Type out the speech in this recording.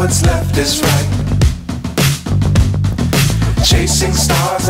what's left is right. Chasing stars.